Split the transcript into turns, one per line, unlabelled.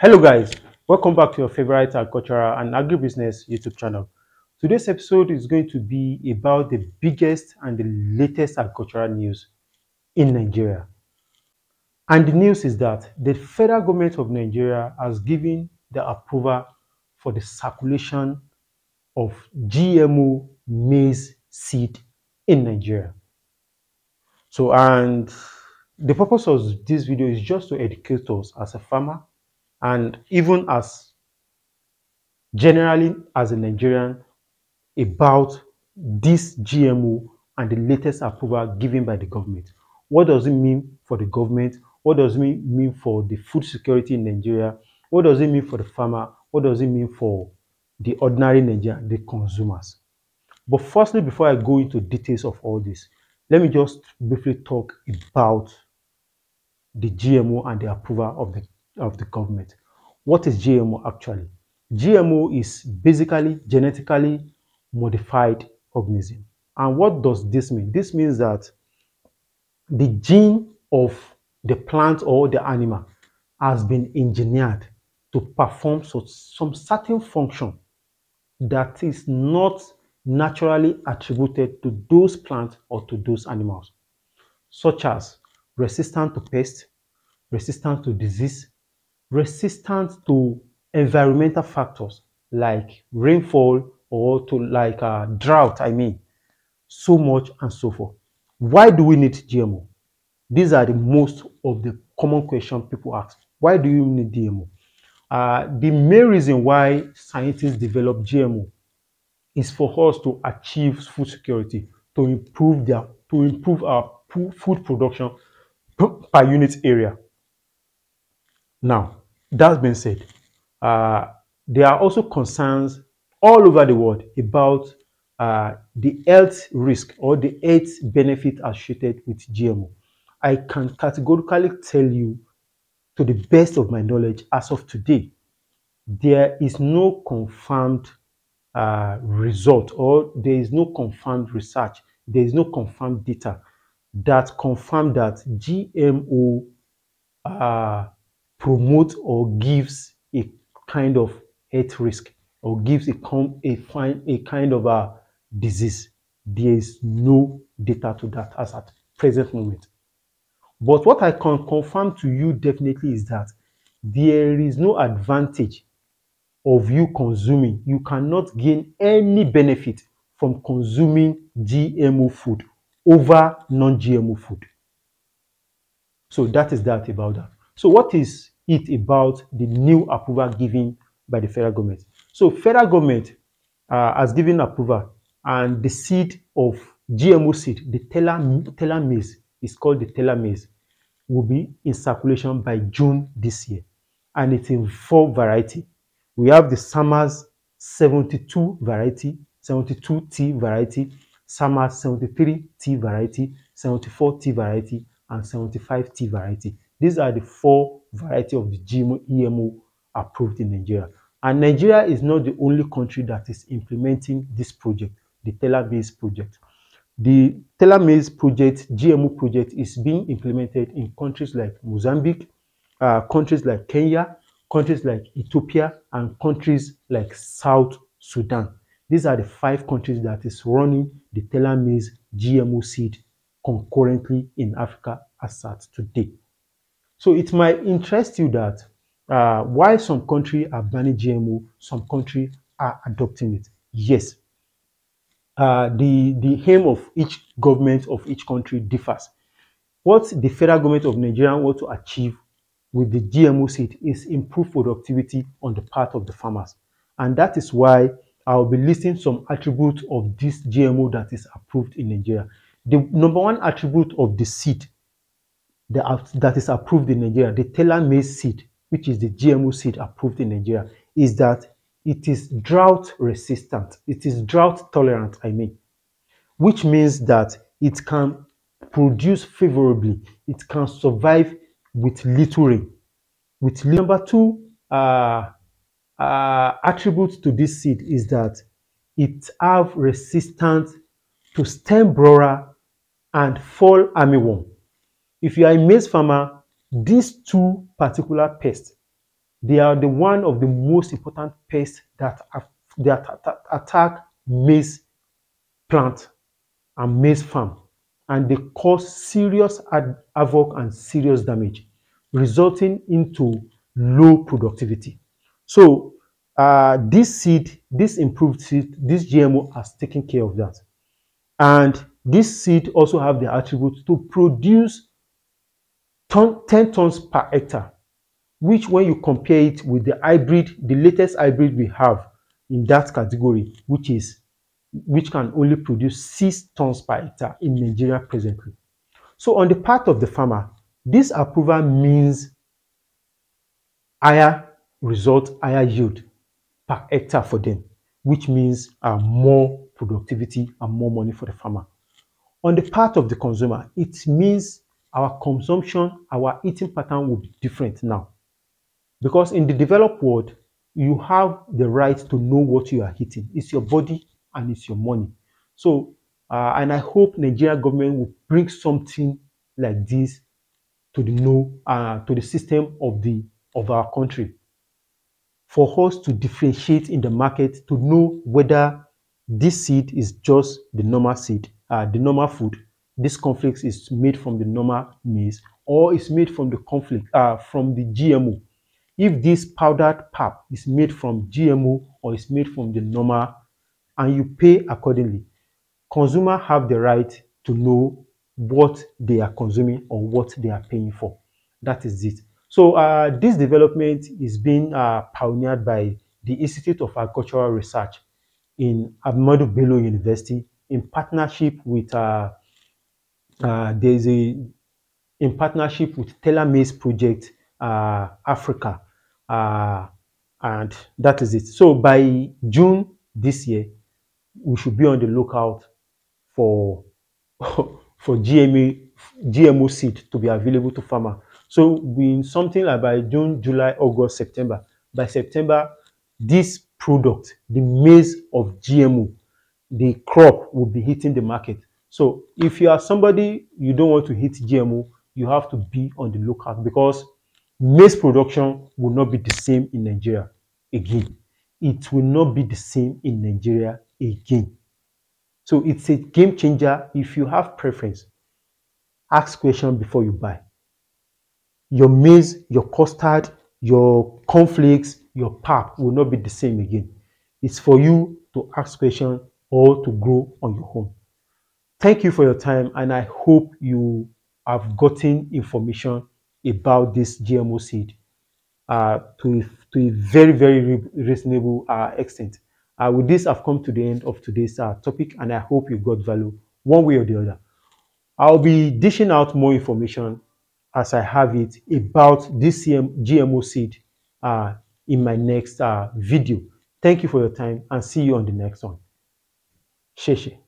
Hello guys, welcome back to your favorite agricultural and agribusiness YouTube channel. Today's episode is going to be about the biggest and the latest agricultural news in Nigeria. And the news is that the federal government of Nigeria has given the approval for the circulation of GMO maize seed in Nigeria. So, and the purpose of this video is just to educate us as a farmer and even as generally as a Nigerian about this GMO and the latest approval given by the government. What does it mean for the government? What does it mean for the food security in Nigeria? What does it mean for the farmer? What does it mean for the ordinary Nigerian, the consumers? But firstly, before I go into details of all this, let me just briefly talk about the GMO and the approval of the, of the government. What is GMO actually? GMO is basically genetically modified organism. And what does this mean? This means that the gene of the plant or the animal has been engineered to perform so, some certain function that is not naturally attributed to those plants or to those animals, such as resistant to pests, resistant to disease, resistant to environmental factors like rainfall or to like uh, drought, I mean, so much and so forth. Why do we need GMO? These are the most of the common question people ask. Why do you need GMO? Uh, the main reason why scientists develop GMO is for us to achieve food security, to improve their, to improve our food production per unit area. Now, that being said, uh, there are also concerns all over the world about uh, the health risk or the health benefit associated with GMO. I can categorically tell you, to the best of my knowledge, as of today, there is no confirmed uh, result or there is no confirmed research, there is no confirmed data that confirm that GMO uh, promotes or gives a kind of health risk or gives a, a, a kind of a disease. There is no data to that as at present moment. But what I can confirm to you definitely is that there is no advantage of you consuming. You cannot gain any benefit from consuming GMO food over non-GMO food. So that is that about that. So what is it about the new approval given by the federal government? So federal government uh, has given approval and the seed of GMO seed, the Tela, maize, is called the Tela maize, will be in circulation by June this year. And it's in four variety. We have the SAMMAZ 72 variety, 72T variety, SAMMAZ 73T variety, 74T variety, and 75T variety. These are the four variety of the GMO EMO approved in Nigeria. And Nigeria is not the only country that is implementing this project, the Tela-maize project. The Tela-maize project, GMO project, is being implemented in countries like Mozambique, uh, countries like Kenya, countries like Ethiopia, and countries like South Sudan. These are the five countries that is running the Tela-maize GMO seed concurrently in Africa as at today. So it might interest you that uh, some countries are banning GMO, some countries are adopting it. Yes, uh, the, the aim of each government of each country differs. What the federal government of Nigeria want to achieve with the GMO seed is improve productivity on the part of the farmers. And that is why I'll be listing some attributes of this GMO that is approved in Nigeria. The number one attribute of the seed that, is approved in Nigeria, the Tela maize seed, which is the GMO seed approved in Nigeria, is that it is drought resistant. It is drought tolerant, I mean, which means that it can produce favorably. It can survive with little rain. With number two, uh, uh, attribute to this seed is that it have resistance to stem borer and fall armyworm. If you are a maize farmer, these two particular pests They are the one of the most important pests that, that attack maize plant and maize farm, and they cause serious havoc and serious damage, resulting into low productivity. So uh, this seed, this improved seed, this GMO has taken care of that. And this seed also have the attribute to produce ton, 10 tons per hectare, which when you compare it with the hybrid, the latest hybrid we have in that category, which is which can only produce 6 tons per hectare in Nigeria presently. So on the part of the farmer, this approval means higher result, higher yield per hectare for them, which means uh, more productivity and more money for the farmer. On the part of the consumer, it means our consumption, our eating pattern will be different now. Because in the developed world, you have the right to know what you are eating. It's your body and it's your money. So, uh, and I hope Nigeria government will bring something like this to the know uh, to the system of the of our country for us to differentiate in the market to know whether this seed is just the normal seed, uh, the normal food. This conflict is made from the normal maize or is made from the conflict uh, from the GMO. If this powdered pap is made from GMO or is made from the normal and you pay accordingly, consumers have the right to know what they are consuming or what they are paying for. That is it. So uh, this development is being uh, pioneered by the Institute of Agricultural Research in Ahmadu Bello University in partnership with uh, there's a in partnership with Tela Maize Project uh, Africa, uh, and that is it. So by June this year, we should be on the lookout for for GMO GMO seed to be available to farmer. So in something like by June, July, August, September, by September, this product, the maize of GMO, the crop will be hitting the market. So if you are somebody you don't want to hit GMO, you have to be on the lookout because maize production will not be the same in Nigeria again. It will not be the same in Nigeria again. So it's a game changer if you have preference. Ask question before you buy your maize, your custard, your conflicts, your pap will not be the same again. It's for you to ask question or to grow on your own. Thank you for your time, and I hope you have gotten information about this GMO seed uh, to, to a very, very reasonable uh, extent. Uh, with this, I've come to the end of today's uh, topic, and I hope you got value one way or the other. I'll be dishing out more information as I have it about this GMO seed uh, in my next uh, video. Thank you for your time and see you on the next one. Sheshe.